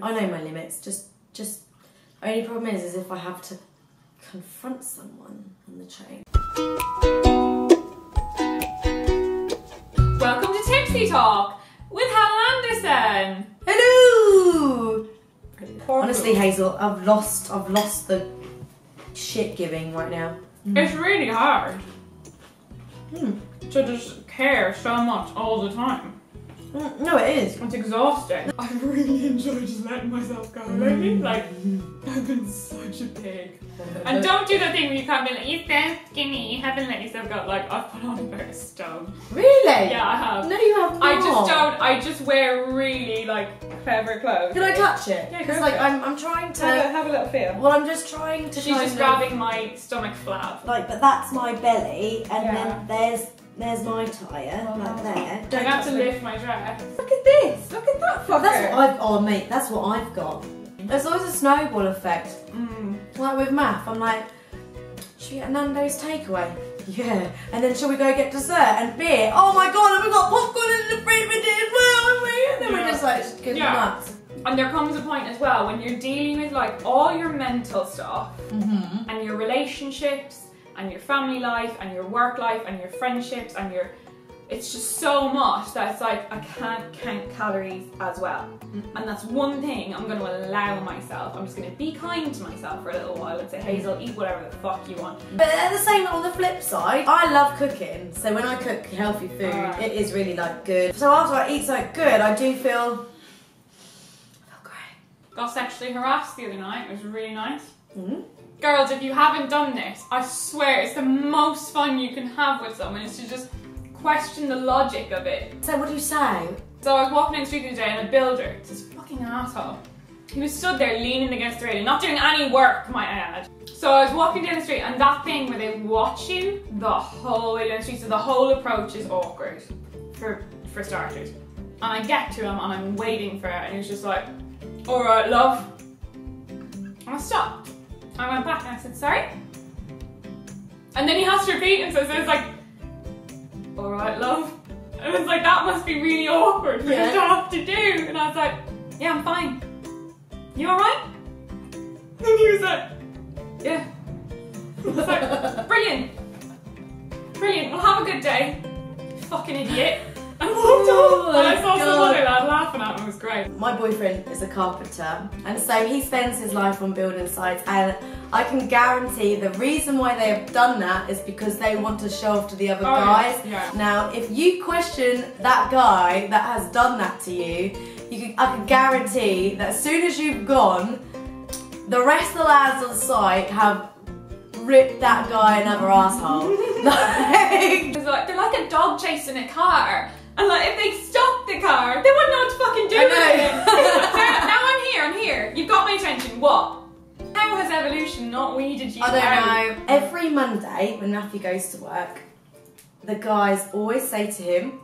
I know my limits. Just, just. Only problem is, is if I have to confront someone on the train. Welcome to Tipsy Talk with Helen Anderson. Hello. Honestly. Hazel, I've lost. I've lost the shit giving right now. it's really hard Hmm. to just care so much all the time. Mm, No, it is. It's exhausting. I really enjoy just letting myself go lately. Like, I've been such a pig. And don't do that thing where you can't be like, you stand skinny, you haven't let yourself go. Like, I've put on a stone. Really? Yeah, I have. No, you have not. I just don't, I just wear really, like, clever clothes. Can I touch it? Yeah, Because like. I'm, I'm trying to. Have a, have a little feel. Well, I'm just trying to. She's just of- grabbing my stomach flap. Like, but that's my belly, and Yeah. then there's there's my tyre, Oh, like no. there. I have to touch lift my dress. Look at this. Look at that. fucker. That's what I've. Oh, mate, that's what I've got. There's always a snowball effect. Mm. Like with Matt, I'm like, should we get Nando's takeaway? Yeah. And then shall we go get dessert and beer? Oh my god, and we've got popcorn in the fridge with it as well, haven't we? And then Yeah. we're just like, just get Yeah. nuts. And there comes a point as well when you're dealing with like all your mental stuff Mm-hmm. and your relationships and your family life and your work life and your friendships and your it's just so much that it's like I can't count calories as well. Mm. And that's one thing I'm gonna allow myself. I'm just gonna be kind to myself for a little while and say, Hazel, eat whatever the fuck you want. But at the same, on the flip side, I love cooking. So when I cook healthy food, Alright. it is really like good. So after I eat something good, I do feel, I feel great. Got sexually harassed the other night, it was really nice. Mhm. Girls, if you haven't done this, I swear it's the most fun you can have with someone is to just question the logic of it. So what do you say? So I was walking down the street the other day and a builder, it's this fucking asshole. He was stood there leaning against the railing, not doing any work, might I add. So I was walking down the street and that thing where they watch you the whole way down the street, so the whole approach is awkward for for starters. And I get to him and I'm waiting for it and he's just like, alright love. And I stopped. I went back and I said, sorry? And then he has to repeat and so it's like, alright love. And it's like, that must be really awkward for Yeah. you to have to do. And I was like, yeah, I'm fine. You alright? And he was like, yeah. I was like, brilliant. Brilliant, well have a good day. You fucking idiot. Oh. And I saw God. lad laughing at me, it was great. My boyfriend is a carpenter, and so he spends his life on building sites. And I can guarantee the reason why they have done that is because they want to show off to the other Oh, guys. yeah. Now, if you question that guy that has done that to you, you can, I can guarantee that as soon as you've gone, the rest of the lads on site have ripped that guy another asshole. like, they're like a dog chasing a car. And like, if they stopped the car, they wouldn't know what to fucking do I with know. it. now, I'm here, I'm here. You've got my attention. What? How has evolution not weeded you I don't out? know. Every Monday when Matthew goes to work, the guys always say to him,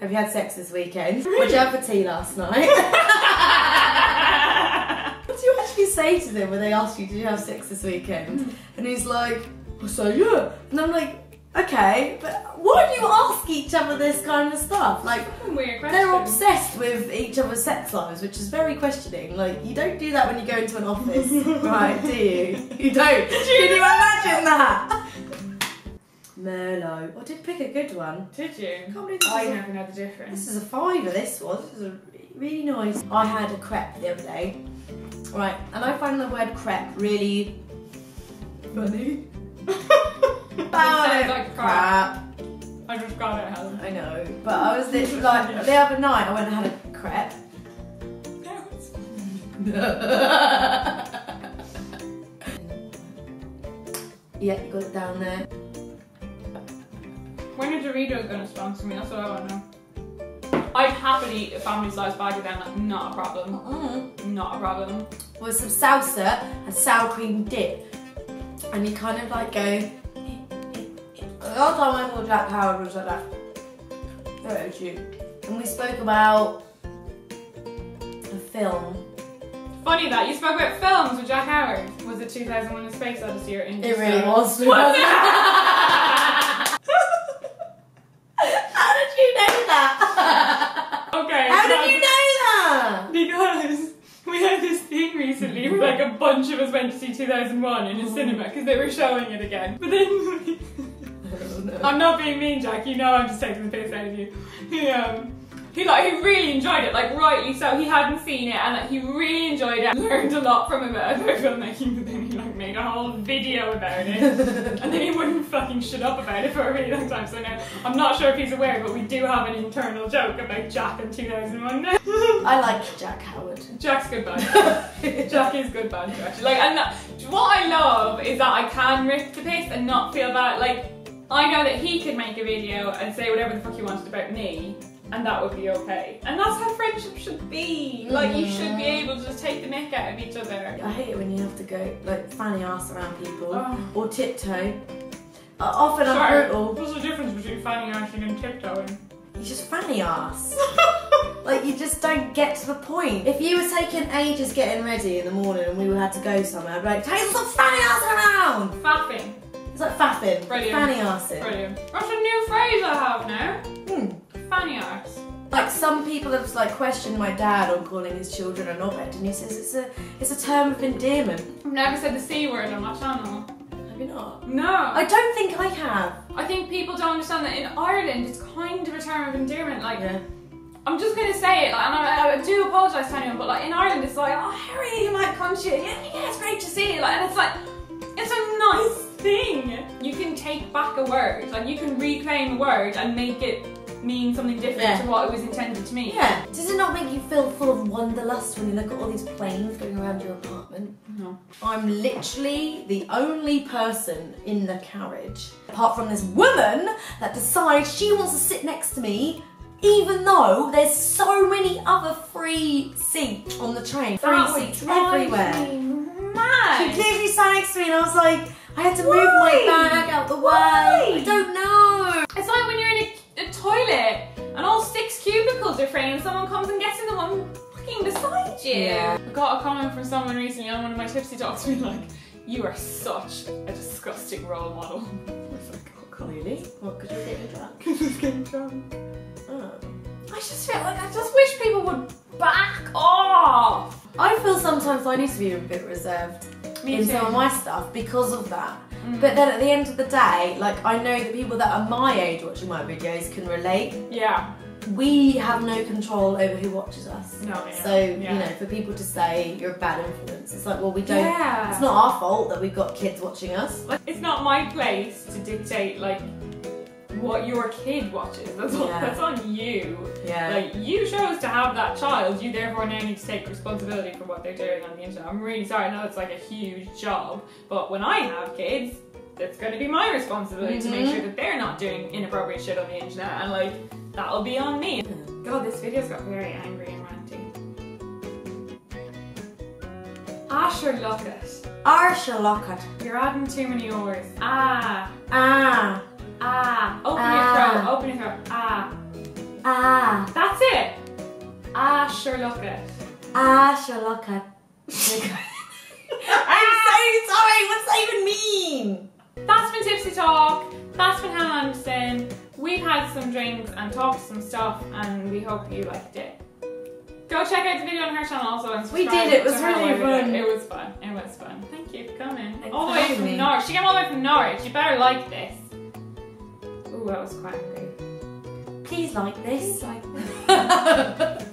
Have you had sex this weekend? What did you have for tea last night? what do you actually say to them when they ask you, Did you have sex this weekend? Hmm. And he's like, I say, Yeah. And I'm like, Okay, but why do you ask each other this kind of stuff? Like, they're obsessed with each other's sex lives, which is very questioning. Like, you don't do that when you go into an office, right? Do you? You don't. Can you imagine that? Merlot. I did pick a good one. Did you? I can't believe this I is never know the difference. This is a fiver. This was. This is a really nice. I had a crepe the other day, right? And I find the word crepe really funny. Sounds like crap. crap. I just got it, Helen. I know, but I was literally like the other night. I went and had a crepe. yeah, you got it down there. When are Doritos going to sponsor me? That's what I want to know. I'd happily eat a family size bag of them, like, not a problem. Mm. Not a problem. With some salsa and sour cream dip, and you kind of like go. Other time I with Jack Howard was like that. Was you? And we spoke about a film. Funny that you spoke about films with Jack Howard. Was it 2001: A Space Odyssey or Indie It really was. Was? How did you know that? okay. How did you know that? Because we had this thing recently where like a bunch of us went to see 2001 in a oh. cinema because they were showing it again. But then, Oh. I'm not being mean, Jack. You know I'm just taking the piss out of you. He um. He like he really enjoyed it, like rightly so. He hadn't seen it and like, he really enjoyed it. Learned a lot from it about filmmaking, but then he like made a whole video about it. And then he wouldn't fucking shut up about it for a really long time. So now I'm not sure if he's aware, but we do have an internal joke about Jack in 2001. I like Jack Howard. Jack's good banter. Jack is good banter actually. Like, and that- what I love is that I can rip the piss and not feel bad. Like, I know that he could make a video and say whatever the fuck he wanted about me. And that would be okay. And that's how friendship should be. Like, you should be able to just take the mick out of each other. I hate it when you have to go like fanny ass around people Oh. or tiptoe. Uh, often I'm brutal. what's the difference between fanny ashing and tiptoeing? You just fanny ass. like you just don't get to the point. If you were taking ages getting ready in the morning and we had to go somewhere, I'd be like, Taylor, stop fanny ass around. Faffing. Brilliant. fanny assing. Brilliant. That's a new phrase I have now. Hmm. Fanny arse. Like some people have like questioned my dad on calling his children a knobhead, and he says it's a it's a term of endearment. I've never said the C word on my channel. Have you not? No. I don't think I have. I think people don't understand that in Ireland it's kind of a term of endearment. Like, Yeah. I'm just gonna say it, like, and I, I do apologise to anyone, but like in Ireland it's like, oh Harry, you might come to yeah, yeah, it's great to see you. Like, and it's like, it's a nice thing. You can take back a word, like you can reclaim a word and make it mean something different Yeah. to what it was intended to mean. Yeah. Does it not make you feel full of wanderlust when you look at all these planes going around your apartment? No. I'm literally the only person in the carriage, apart from this woman that decides she wants to sit next to me, even though there's so many other free seats on the train. Free seats everywhere. She literally sat next to me and I was like, I had to move my Why? bag out the way. Why? I don't know. It's like when you're in a, a toilet and all six cubicles are free and someone comes and gets in the one fucking beside you. Yeah. I got a comment from someone recently on one of my tipsy talks being like, you are such a disgusting role model. I was like, oh. Really? What, could you're getting drunk? Just getting drunk. Oh. I just feel like I just wish people would back off. I feel sometimes I need to be a bit reserved Me in too. some of my stuff because of that. Mm. But then at the end of the day, like I know the people that are my age watching my videos can relate. Yeah. We have no control over who watches us. No, yeah. So, Yeah. you know, for people to say you're a bad influence, it's like, well, we don't. Yeah. It's not our fault that we've got kids watching us. It's not my place to dictate like what your kid watches. That's, all, Yeah. that's on you. Yeah. Like you chose to have that child, you therefore now need to take responsibility for what they're doing on the internet. I'm really sorry, I know it's like a huge job, but when I have kids, it's going to be my responsibility to make sure that they're not doing inappropriate shit on the internet, and like that'll be on me. God, this video's got very angry and ranty. Asher Luckett, Arsha Lockhart. you're adding too many R's. Ah, Ah. Ah. Open Ah. your throat. Open your throat. Ah. Ah. That's it. Ah, Luckett. Ah, Lockhart. I'm so sorry. What's that even mean? That's been Tipsy Talk. That's been Helen Anderson. We've had some drinks and talked some stuff, and we hope you liked it. Go check out the video on her channel also and subscribe. We did, it was really fun. It was fun. It was fun. Thank you for coming. Thanks all the way from me. Norwich. She came all the way from Norwich. You better like this. Ooh, that was quite angry. Please like this. like this.